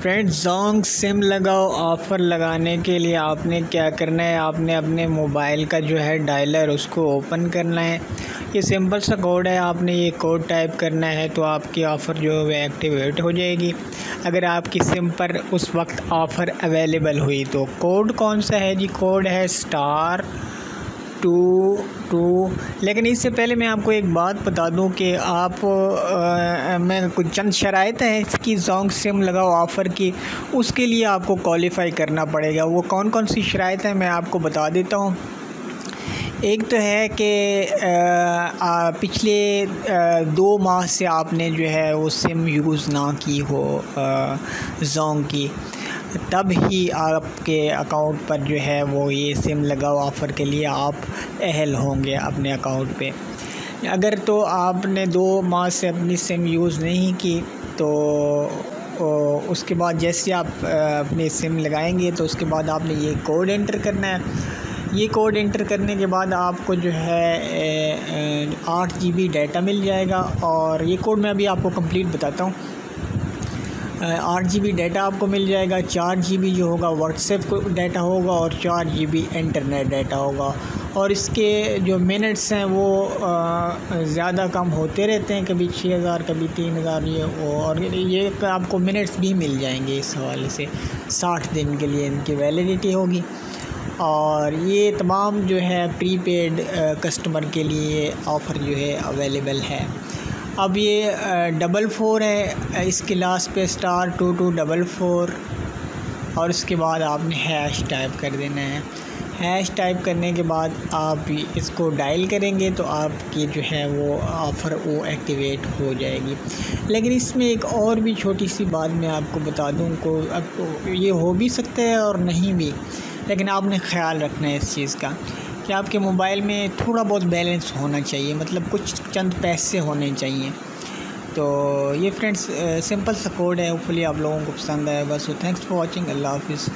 Friends Zong sim लगाओ offer लगाने के लिए आपने क्या करना है? आपने अपने मोबाइल का जो है डायलर उसको ओपन करना है। ये सिंपल सा कोड है, आपने ये कोड टाइप करना है तो आपकी ऑफ़र जो है वह एक्टिवेट हो जाएगी। अगर आपकी सिम पर उस वक्त ऑफ़र अवेलेबल हुई तो कोड कौन सा है जी? कोड है स्टार टू टू। लेकिन इससे पहले मैं आपको एक बात बता दूँ कि आप आ, मैं कुछ चंद शराइ हैं इसकी जोंग सिम लगाओ ऑफ़र की उसके लिए आपको क्वालिफ़ाई करना पड़ेगा। वो कौन कौन सी शराइ हैं मैं आपको बता देता हूँ। एक तो है कि पिछले आ, दो माह से आपने जो है वो सिम यूज़ ना की हो जोंग की। तब ही आपके अकाउंट पर जो है वो ये सिम लगाओ ऑफ़र के लिए आप अहल होंगे अपने अकाउंट पे। अगर तो आपने दो माह से अपनी सिम यूज़ नहीं की तो उसके बाद जैसे आप अपनी सिम लगाएँगे तो उसके बाद आपने ये कोड एंटर करना है। ये कोड एंटर करने के बाद आपको जो है आठ जी बी डाटा मिल जाएगा। और ये कोड मैं अभी आपको कंप्लीट बताता हूँ। आठ जी बी डाटा आपको मिल जाएगा, चार जी बी जो होगा व्हाट्सएप को डाटा होगा और चार जी बी इंटरनेट डाटा होगा। और इसके जो मिनट्स हैं वो ज़्यादा कम होते रहते हैं, कभी छः हज़ार, कभी तीन हज़ार, ये और ये आपको मिनट्स भी मिल जाएँगे इस हवाले से, साठ दिन के लिए इनकी वैलिडिटी होगी। और ये तमाम जो है प्रीपेड कस्टमर के लिए ऑफ़र जो है अवेलेबल है। अब ये डबल फ़ोर है इसके लास्ट पे star two two double four और उसके बाद आपने हैश टाइप कर देना है। हैश टाइप करने के बाद आप इसको डायल करेंगे तो आपकी जो है वो ऑफ़र वो एक्टिवेट हो जाएगी। लेकिन इसमें एक और भी छोटी सी बात मैं आपको बता दूँ, को, अब ये हो भी सकता है और नहीं भी, लेकिन आपने ख्याल रखना है इस चीज़ का। कि आपके मोबाइल में थोड़ा बहुत बैलेंस होना चाहिए मतलब कुछ चंद पैसे होने चाहिए। तो ये फ्रेंड्स सिंपल सा कोड है होपफुली आप लोगों को पसंद आया बस थैंक्स फॉर वॉचिंग अल्लाह हाफिज़।